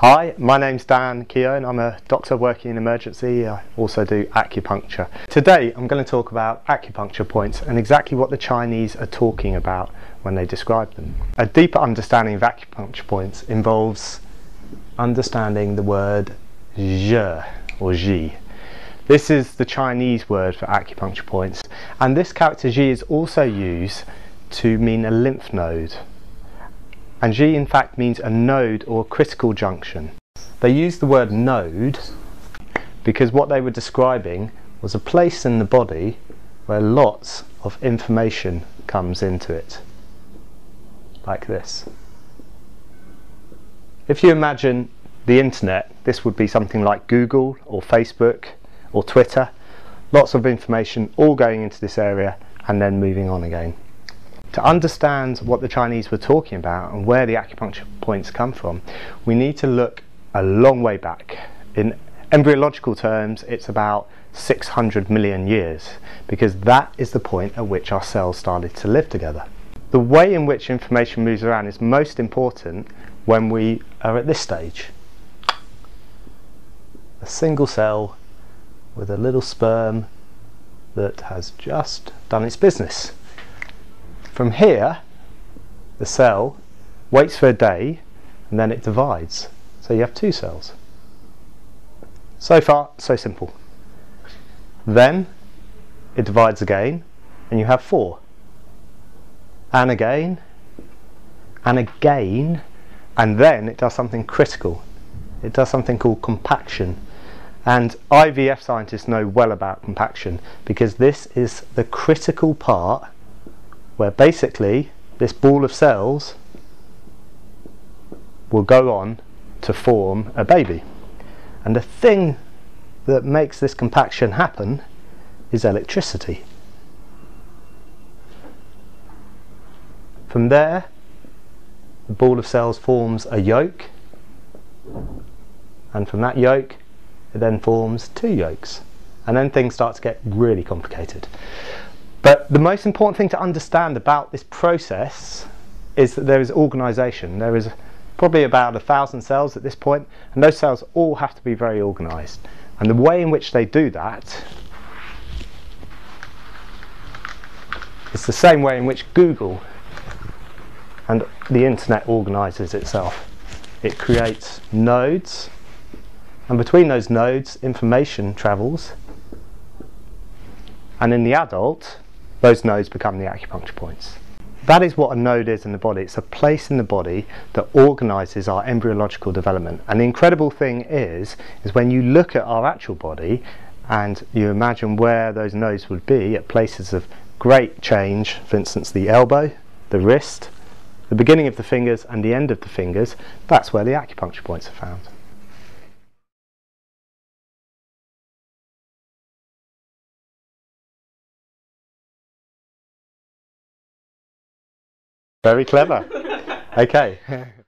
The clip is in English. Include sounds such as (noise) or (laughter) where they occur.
Hi, my name's Dan Keown. I'm a doctor working in emergency. I also do acupuncture. Today I'm going to talk about acupuncture points and exactly what the Chinese are talking about when they describe them. A deeper understanding of acupuncture points involves understanding the word zhe or ji. This is the Chinese word for acupuncture points and this character ji is also used to mean a lymph node and Ji in fact means a node or critical junction. They used the word node because what they were describing was a place in the body where lots of information comes into it, like this. If you imagine the internet, this would be something like Google or Facebook or Twitter, lots of information all going into this area and then moving on again. To understand what the Chinese were talking about and where the acupuncture points come from, we need to look a long way back. In embryological terms, it's about 600 million years, because that is the point at which our cells started to live together. The way in which information moves around is most important when we are at this stage. A single cell with a little sperm that has just done its business. From here, the cell waits for a day and then it divides. So you have two cells. So far, so simple. Then it divides again and you have four. And again, and again, and then it does something critical. It does something called compaction. And IVF scientists know well about compaction because this is the critical part where basically this ball of cells will go on to form a baby. And the thing that makes this compaction happen is electricity. From there, the ball of cells forms a yolk, and from that yolk, it then forms two yolks. And then things start to get really complicated. But the most important thing to understand about this process is that there is organisation. There is probably about a thousand cells at this point, and those cells all have to be very organised. And the way in which they do that is the same way in which Google and the internet organises itself. It creates nodes, and between those nodes, information travels. And in the adult, those nodes become the acupuncture points. That is what a node is in the body. It's a place in the body that organises our embryological development. And the incredible thing is, is when you look at our actual body and you imagine where those nodes would be at places of great change, for instance the elbow, the wrist, the beginning of the fingers and the end of the fingers, that's where the acupuncture points are found. Very clever. (laughs) okay. (laughs)